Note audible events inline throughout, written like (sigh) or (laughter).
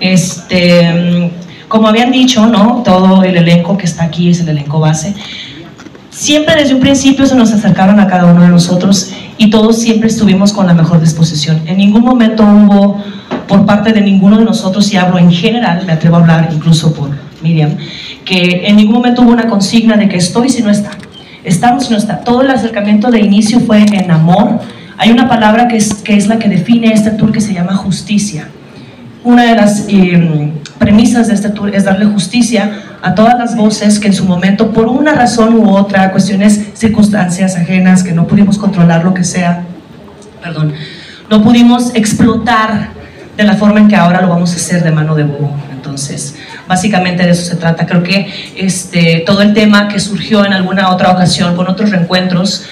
Este, como habían dicho, ¿no? Todo el elenco que está aquí es el elenco base. Siempre desde un principio se nos acercaron a cada uno de nosotros y todos siempre estuvimos con la mejor disposición. En ningún momento hubo por parte de ninguno de nosotros, y hablo en general, me atrevo a hablar incluso por Miriam, que en ningún momento hubo una consigna de que estoy si no está. Estamos si no está. Todo el acercamiento de inicio fue en amor. Hay una palabra que es, que es la que define este tour que se llama justicia. Una de las eh, premisas de este tour es darle justicia a todas las voces que en su momento, por una razón u otra, cuestiones, circunstancias ajenas, que no pudimos controlar lo que sea, perdón, no pudimos explotar de la forma en que ahora lo vamos a hacer de mano de búho. Entonces, básicamente de eso se trata. Creo que este, todo el tema que surgió en alguna otra ocasión con otros reencuentros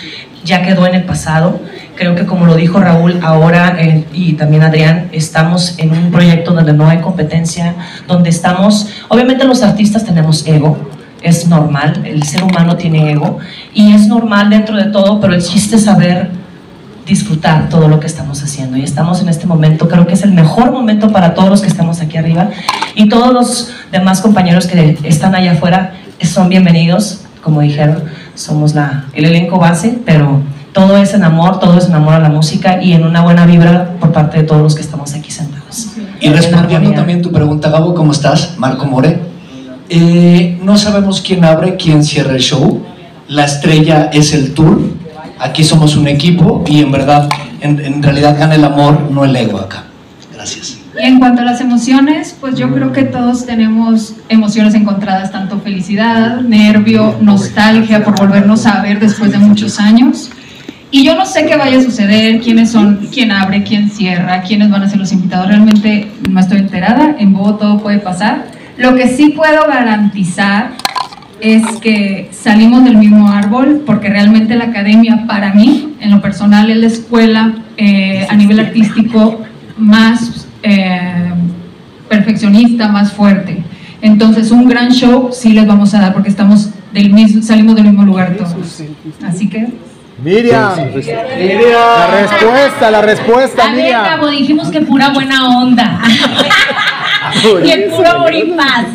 ya quedó en el pasado. Creo que como lo dijo Raúl ahora eh, y también Adrián, estamos en un proyecto donde no hay competencia, donde estamos, obviamente los artistas tenemos ego, es normal, el ser humano tiene ego y es normal dentro de todo, pero es saber disfrutar todo lo que estamos haciendo y estamos en este momento, creo que es el mejor momento para todos los que estamos aquí arriba y todos los demás compañeros que están allá afuera son bienvenidos, como dijeron, somos la, el elenco base, pero todo es en amor, todo es en amor a la música y en una buena vibra por parte de todos los que estamos aquí sentados. Y respondiendo también tu pregunta, Gabo, ¿cómo estás? Marco More. Eh, no sabemos quién abre, quién cierra el show. La estrella es el tour. Aquí somos un equipo y en verdad, en, en realidad gana el amor, no el ego acá. Gracias. Y en cuanto a las emociones, pues yo creo que todos tenemos emociones encontradas, tanto felicidad, nervio, nostalgia por volvernos a ver después de muchos años. Y yo no sé qué vaya a suceder, quiénes son, quién abre, quién cierra, quiénes van a ser los invitados. Realmente no estoy enterada, en Bobo todo puede pasar. Lo que sí puedo garantizar es que salimos del mismo árbol, porque realmente la academia para mí, en lo personal, es la escuela eh, a nivel artístico más eh, perfeccionista, más fuerte. Entonces, un gran show sí les vamos a dar, porque estamos del mismo, salimos del mismo lugar todos. Así que... Miriam, la respuesta, la respuesta, A ver, Miriam. Gabo, dijimos que pura buena onda. (laughs) y el puro amor y paz.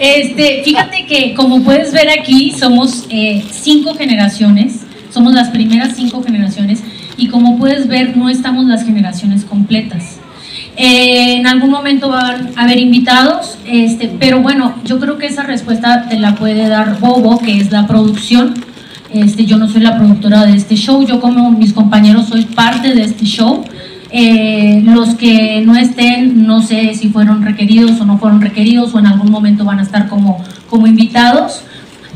Este, fíjate que como puedes ver aquí, somos eh, cinco generaciones, somos las primeras cinco generaciones, y como puedes ver, no estamos las generaciones completas. Eh, en algún momento van a haber invitados, este, pero bueno, yo creo que esa respuesta te la puede dar Bobo, que es la producción. Este, yo no soy la productora de este show, yo como mis compañeros soy parte de este show. Eh, los que no estén, no sé si fueron requeridos o no fueron requeridos o en algún momento van a estar como, como invitados,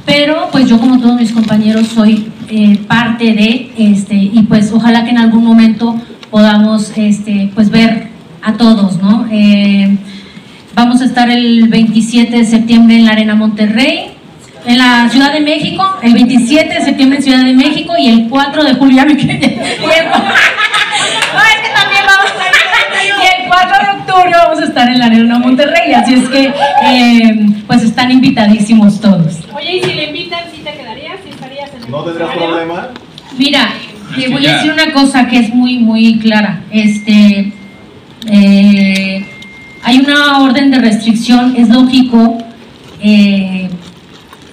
pero pues yo como todos mis compañeros soy eh, parte de, este, y pues ojalá que en algún momento podamos este, pues ver a todos, ¿no? Eh, vamos a estar el 27 de septiembre en la Arena Monterrey, en la Ciudad de México, el 27 de septiembre en Ciudad de México y el 4 de julio, ya me quedé. (laughs) No, es que también vamos a estar, y el 4 de octubre vamos a estar en la Arena Monterrey, así es que eh, pues están invitadísimos todos. Oye, y si le invitan, ¿sí te quedarías? ¿Sí estarías en el ¿No tendrás problema? Mira, te voy a decir una cosa que es muy, muy clara. Este, eh, hay una orden de restricción, es lógico eh,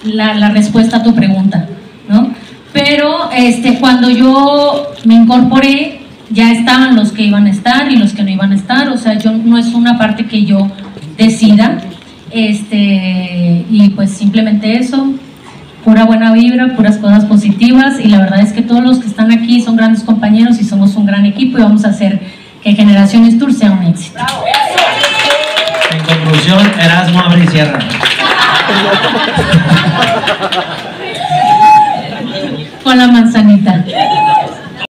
la, respuesta a tu pregunta, ¿no? Pero este, cuando yo me incorporé, ya estaban los que iban a estar y los que no iban a estar, o sea, yo no es una parte que yo decida, este, y pues simplemente eso, pura buena vibra, puras cosas positivas y la verdad es que todos los que están aquí son grandes compañeros y somos un gran equipo y vamos a hacer que Generaciones Tour sea un éxito. En conclusión, Erasmo abre y cierra. Manzanita.